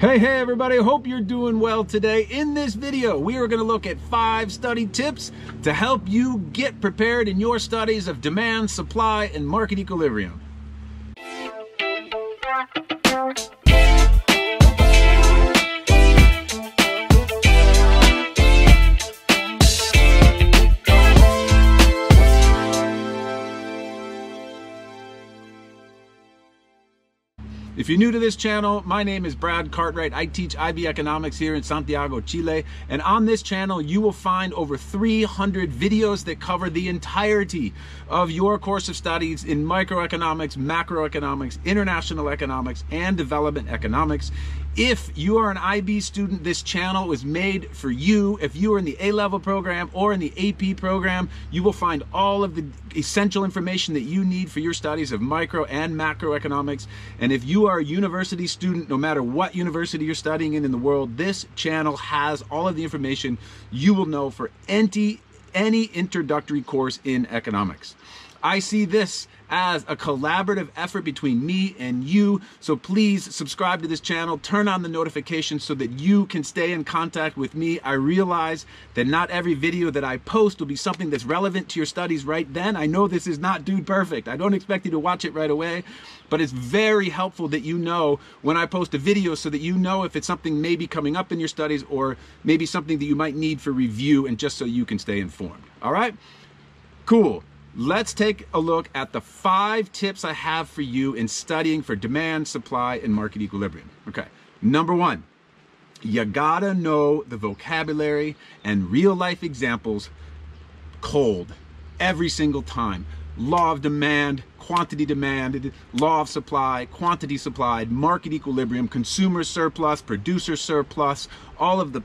Hey, hey everybody, hope you're doing well today. In this video, we are gonna look at five study tips to help you get prepared in your studies of demand, supply, and market equilibrium. If you're new to this channel, my name is Brad Cartwright. I teach IB Economics here in Santiago, Chile. And on this channel, you will find over 300 videos that cover the entirety of your course of studies in microeconomics, macroeconomics, international economics, and development economics. If you are an IB student, this channel is made for you. If you are in the A-level program or in the AP program, you will find all of the essential information that you need for your studies of micro and macroeconomics. And if you are a university student, no matter what university you're studying in in the world, this channel has all of the information you will know for any, any introductory course in economics. I see this as a collaborative effort between me and you. So please subscribe to this channel, turn on the notifications so that you can stay in contact with me. I realize that not every video that I post will be something that's relevant to your studies right then. I know this is not dude perfect. I don't expect you to watch it right away, but it's very helpful that you know when I post a video so that you know if it's something maybe coming up in your studies or maybe something that you might need for review and just so you can stay informed. All right? Cool. Let's take a look at the five tips I have for you in studying for demand, supply, and market equilibrium. Okay, number one, you gotta know the vocabulary and real life examples cold every single time. Law of demand, quantity demanded, law of supply, quantity supplied, market equilibrium, consumer surplus, producer surplus, all of the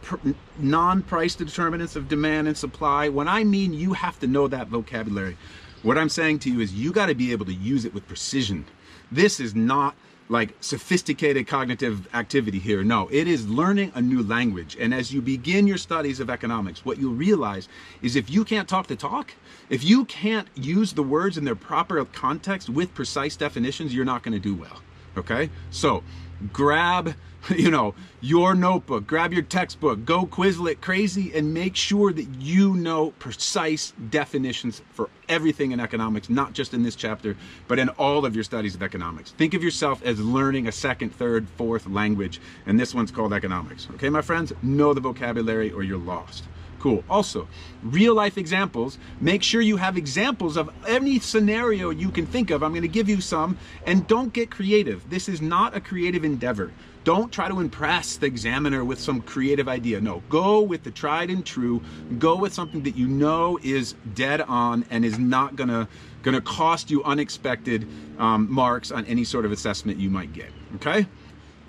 non-price determinants of demand and supply. When I mean you have to know that vocabulary, what I'm saying to you is you got to be able to use it with precision. This is not like sophisticated cognitive activity here. No, it is learning a new language. And as you begin your studies of economics, what you'll realize is if you can't talk the talk, if you can't use the words in their proper context with precise definitions, you're not going to do well. Okay? So grab you know, your notebook, grab your textbook, go Quizlet crazy and make sure that you know precise definitions for everything in economics, not just in this chapter, but in all of your studies of economics. Think of yourself as learning a second, third, fourth language, and this one's called economics. Okay, my friends? Know the vocabulary or you're lost. Cool. Also, real life examples. Make sure you have examples of any scenario you can think of. I'm going to give you some and don't get creative. This is not a creative endeavor. Don't try to impress the examiner with some creative idea. No, go with the tried and true. Go with something that you know is dead on and is not gonna gonna cost you unexpected um, marks on any sort of assessment you might get. Okay?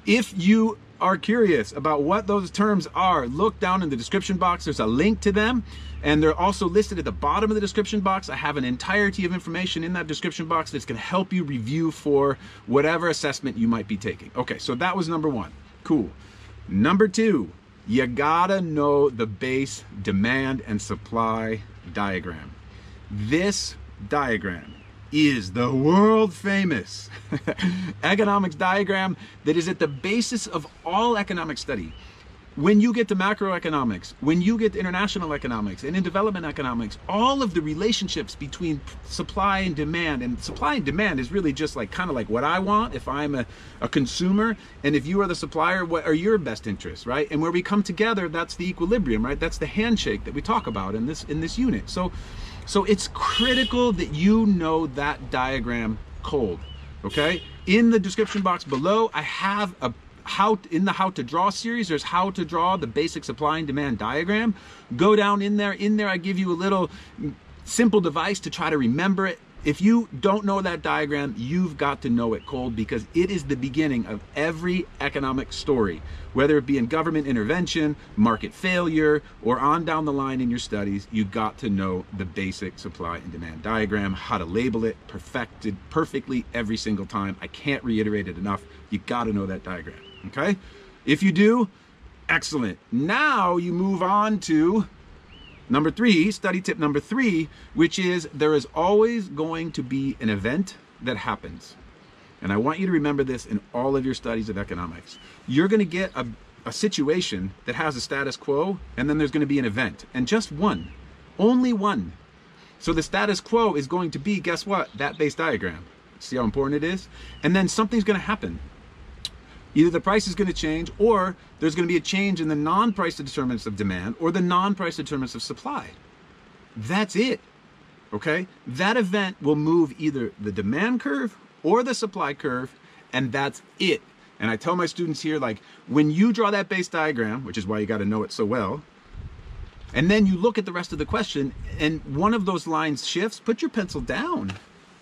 If you are curious about what those terms are, look down in the description box. There's a link to them, and they're also listed at the bottom of the description box. I have an entirety of information in that description box that's going to help you review for whatever assessment you might be taking. Okay, so that was number one. Cool. Number two, you gotta know the base demand and supply diagram. This diagram is the world famous economics diagram that is at the basis of all economic study. When you get to macroeconomics, when you get to international economics and in development economics, all of the relationships between supply and demand, and supply and demand is really just like kind of like what I want if I'm a, a consumer, and if you are the supplier, what are your best interests, right? And where we come together, that's the equilibrium, right? That's the handshake that we talk about in this in this unit. So so it's critical that you know that diagram cold, okay? In the description box below, I have a how in the how to draw series there's how to draw the basic supply and demand diagram go down in there in there i give you a little simple device to try to remember it if you don't know that diagram, you've got to know it cold because it is the beginning of every economic story, whether it be in government intervention, market failure, or on down the line in your studies, you got to know the basic supply and demand diagram, how to label it perfected perfectly every single time. I can't reiterate it enough. You got to know that diagram, okay? If you do, excellent. Now you move on to Number three, study tip number three, which is there is always going to be an event that happens. and I want you to remember this in all of your studies of economics. You're going to get a, a situation that has a status quo, and then there's going to be an event, and just one, only one. So the status quo is going to be, guess what? That base diagram. See how important it is? And then something's going to happen. Either the price is going to change, or there's going to be a change in the non price determinants of demand or the non price determinants of supply. That's it. Okay? That event will move either the demand curve or the supply curve, and that's it. And I tell my students here, like, when you draw that base diagram, which is why you got to know it so well, and then you look at the rest of the question, and one of those lines shifts, put your pencil down.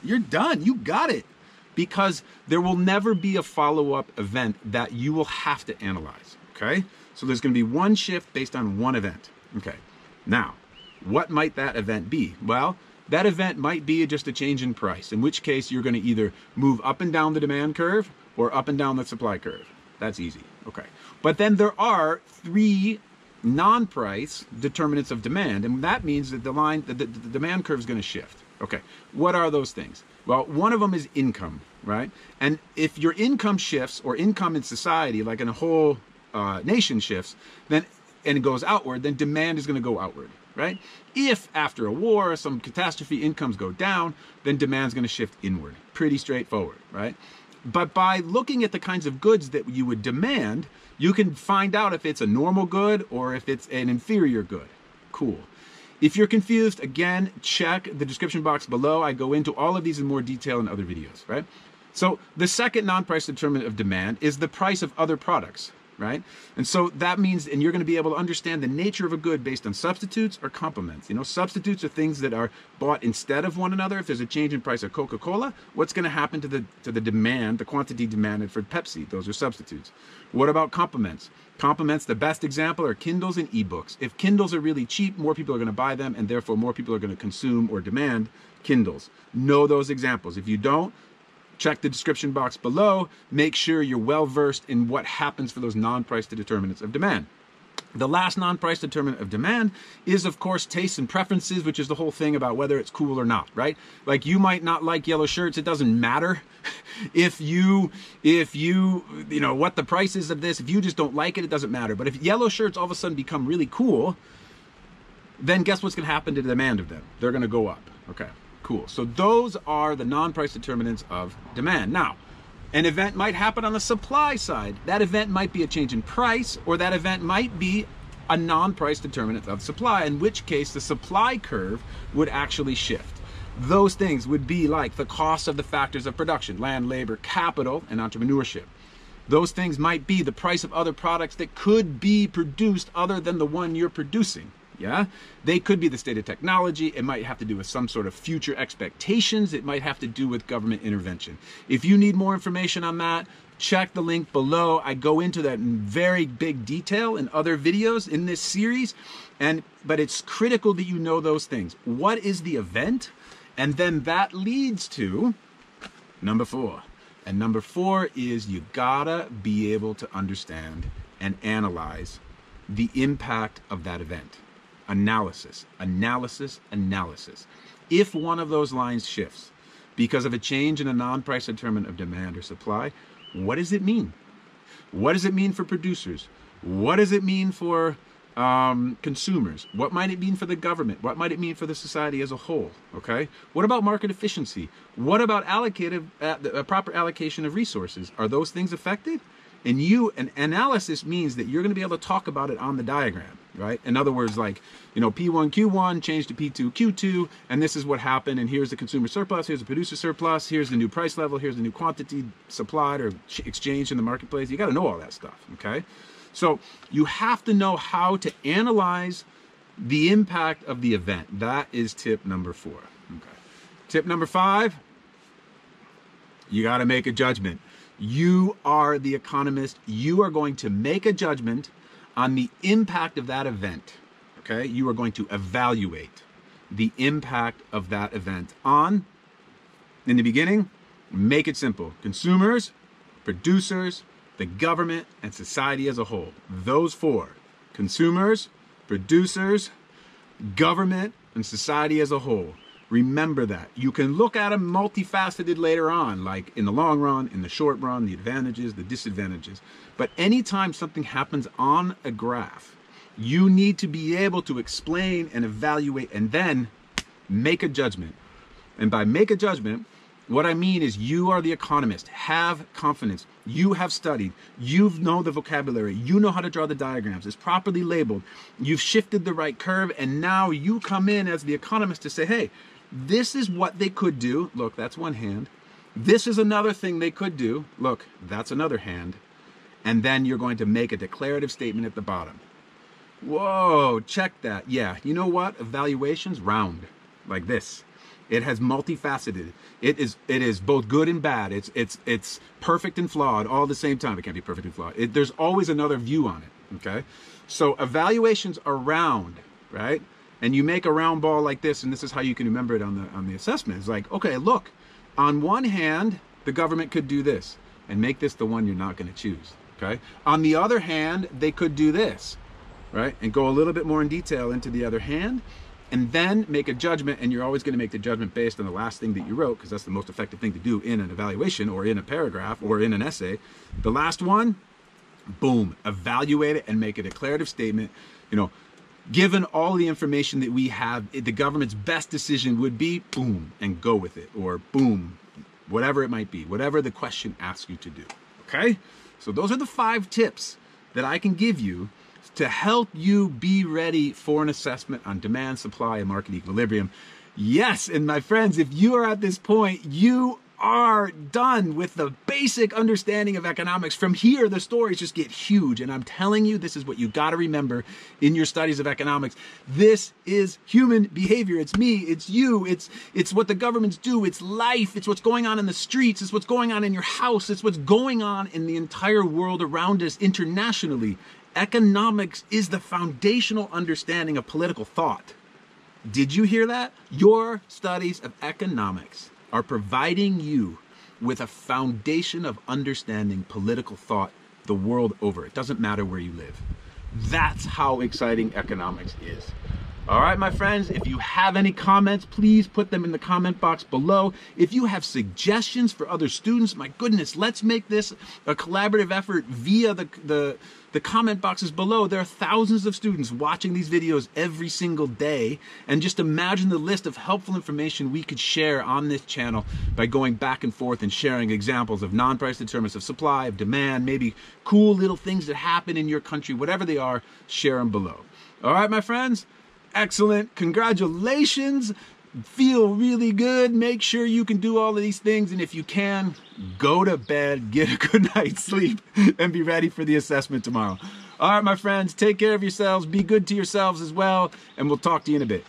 You're done. You got it. Because there will never be a follow up event that you will have to analyze. Okay? So there's going to be one shift based on one event. Okay. Now, what might that event be? Well, that event might be just a change in price, in which case you're going to either move up and down the demand curve or up and down the supply curve. That's easy. Okay. But then there are three non-price determinants of demand, and that means that the line, the, the, the demand curve is going to shift. Okay. What are those things? Well, one of them is income, right? And if your income shifts or income in society, like in a whole uh, nation shifts, then and it goes outward, then demand is going to go outward right? If after a war or some catastrophe incomes go down, then demand's going to shift inward. Pretty straightforward, right? But by looking at the kinds of goods that you would demand, you can find out if it's a normal good or if it's an inferior good. Cool. If you're confused, again, check the description box below. I go into all of these in more detail in other videos, right? So the second non-price determinant of demand is the price of other products, right? And so that means, and you're going to be able to understand the nature of a good based on substitutes or complements. You know, substitutes are things that are bought instead of one another. If there's a change in price of Coca-Cola, what's going to happen to the to the demand, the quantity demanded for Pepsi? Those are substitutes. What about complements? Complements, the best example are Kindles and ebooks. If Kindles are really cheap, more people are going to buy them, and therefore more people are going to consume or demand Kindles. Know those examples. If you don't, check the description box below. Make sure you're well versed in what happens for those non-price determinants of demand. The last non-price determinant of demand is, of course, tastes and preferences, which is the whole thing about whether it's cool or not, right? Like you might not like yellow shirts. It doesn't matter if you, if you, you know, what the price is of this. If you just don't like it, it doesn't matter. But if yellow shirts all of a sudden become really cool, then guess what's going to happen to the demand of them? They're going to go up. Okay. Cool. So those are the non-price determinants of demand. Now, an event might happen on the supply side. That event might be a change in price, or that event might be a non-price determinant of supply, in which case the supply curve would actually shift. Those things would be like the cost of the factors of production, land, labor, capital, and entrepreneurship. Those things might be the price of other products that could be produced other than the one you're producing. Yeah, they could be the state of technology. It might have to do with some sort of future expectations. It might have to do with government intervention. If you need more information on that, check the link below. I go into that in very big detail in other videos in this series. And but it's critical that you know those things. What is the event? And then that leads to number 4. And number 4 is you gotta be able to understand and analyze the impact of that event analysis, analysis, analysis. If one of those lines shifts because of a change in a non-price determinant of demand or supply, what does it mean? What does it mean for producers? What does it mean for um, consumers? What might it mean for the government? What might it mean for the society as a whole? Okay. What about market efficiency? What about allocative, uh, a proper allocation of resources? Are those things affected? And you, an analysis means that you're going to be able to talk about it on the diagram, right? In other words, like, you know, P1, Q1 changed to P2, Q2, and this is what happened. And here's the consumer surplus, here's the producer surplus, here's the new price level, here's the new quantity supplied or exchanged in the marketplace. You got to know all that stuff, okay? So you have to know how to analyze the impact of the event. That is tip number four. Okay. Tip number five, you got to make a judgment. You are the economist. You are going to make a judgment on the impact of that event. Okay? You are going to evaluate the impact of that event on, in the beginning, make it simple consumers, producers, the government, and society as a whole. Those four consumers, producers, government, and society as a whole. Remember that. You can look at them multifaceted later on, like in the long run, in the short run, the advantages, the disadvantages. But anytime something happens on a graph, you need to be able to explain and evaluate and then make a judgment. And by make a judgment, what I mean is you are the economist. Have confidence. You have studied. You know the vocabulary. You know how to draw the diagrams. It's properly labeled. You've shifted the right curve and now you come in as the economist to say, "Hey, this is what they could do. Look, that's one hand. This is another thing they could do. Look, that's another hand. And then you're going to make a declarative statement at the bottom. Whoa, check that. Yeah, you know what? Evaluations round like this. It has multifaceted. It is it is both good and bad. It's it's it's perfect and flawed all the same time. It can't be perfect and flawed. It, there's always another view on it. Okay, so evaluations are round, right? And you make a round ball like this, and this is how you can remember it on the on the assessment. It's like, okay, look, on one hand, the government could do this and make this the one you're not going to choose. Okay. On the other hand, they could do this, right? And go a little bit more in detail into the other hand and then make a judgment and you're always going to make the judgment based on the last thing that you wrote because that's the most effective thing to do in an evaluation or in a paragraph or in an essay the last one boom evaluate it and make a declarative statement you know given all the information that we have the government's best decision would be boom and go with it or boom whatever it might be whatever the question asks you to do okay so those are the five tips that i can give you to help you be ready for an assessment on demand, supply, and market equilibrium. Yes, and my friends, if you are at this point, you are done with the basic understanding of economics. From here, the stories just get huge. And I'm telling you, this is what you got to remember in your studies of economics. This is human behavior. It's me, it's you, it's it's what the governments do, it's life, it's what's going on in the streets, it's what's going on in your house, it's what's going on in the entire world around us internationally. Economics is the foundational understanding of political thought. Did you hear that? Your studies of economics are providing you with a foundation of understanding political thought the world over. It doesn't matter where you live. That's how exciting economics is. All right, my friends, if you have any comments, please put them in the comment box below. If you have suggestions for other students, my goodness, let's make this a collaborative effort via the, the, the comment boxes below. There are thousands of students watching these videos every single day. And just imagine the list of helpful information we could share on this channel by going back and forth and sharing examples of non-price determinants of supply, of demand, maybe cool little things that happen in your country, whatever they are, share them below. All right, my friends? Excellent. Congratulations. Feel really good. Make sure you can do all of these things. And if you can, go to bed, get a good night's sleep, and be ready for the assessment tomorrow. All right, my friends, take care of yourselves. Be good to yourselves as well. And we'll talk to you in a bit.